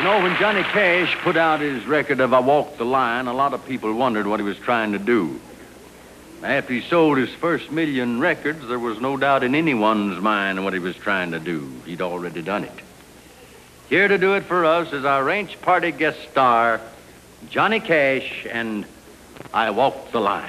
You know, when Johnny Cash put out his record of I Walked the Line, a lot of people wondered what he was trying to do. After he sold his first million records, there was no doubt in anyone's mind what he was trying to do. He'd already done it. Here to do it for us is our ranch party guest star, Johnny Cash, and I Walked the Line.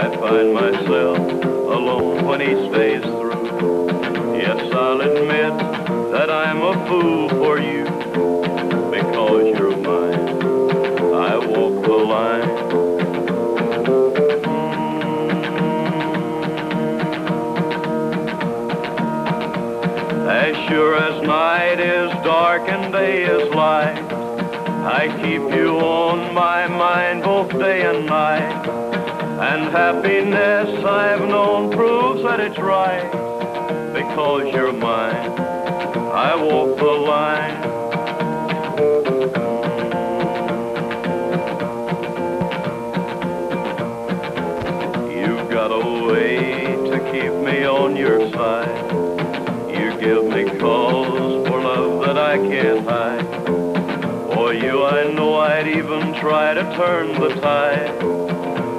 I find myself alone when he stays through. Yes, I'll admit that I'm a fool for you because you're mine. I walk the line. Mm. As sure as night is dark and day is light, I keep you on my mind both day and night. And happiness I've known proves that it's right. Because you're mine, I walk the line. You've got a way to keep me on your side. You give me cause for love that I can't hide. For you, I know I'd even try to turn the tide.